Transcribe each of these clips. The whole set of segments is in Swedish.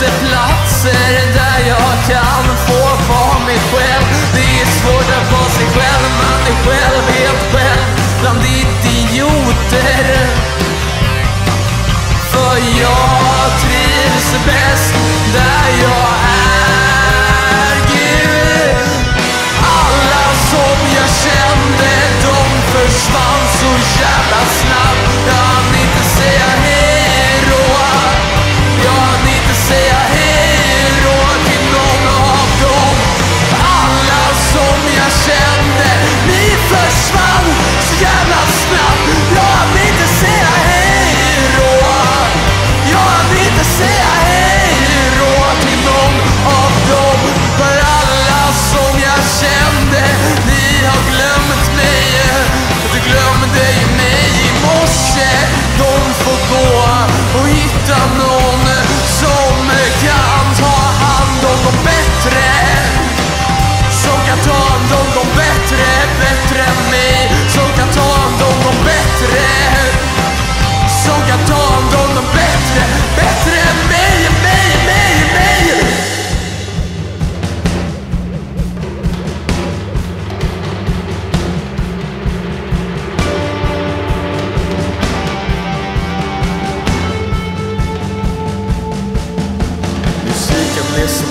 inte platser där jag kan få vara mig själv. Det är svårt att vara sig själv, man är själv.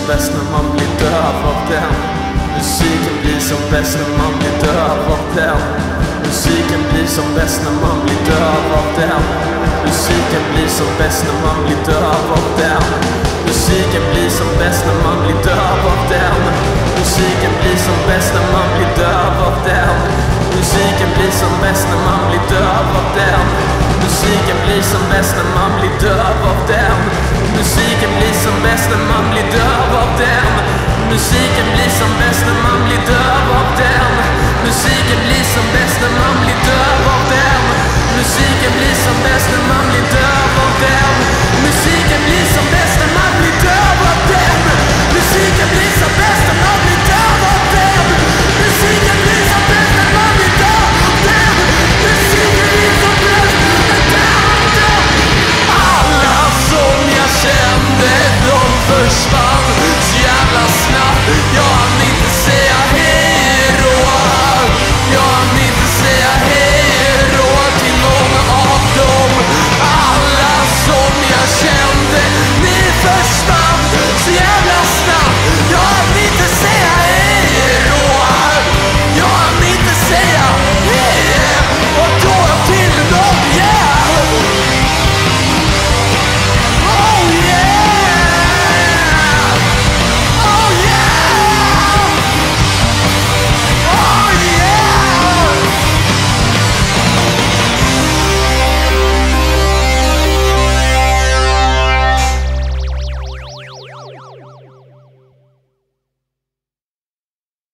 bäst när man blir döv av den. Musiken blir som bäst när man blir döv av den. Musiken blir som bäst när man blir döv av den. Musiken blir som bäst när man blir döv av den. Musiken blir som bäst när man blir döv av den. Musiken blir som bäst när man blir döv av den. Musiken blir som bäst när man blir döv av den. Musiken blir som bäst när man blir döv av